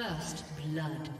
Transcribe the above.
First blood.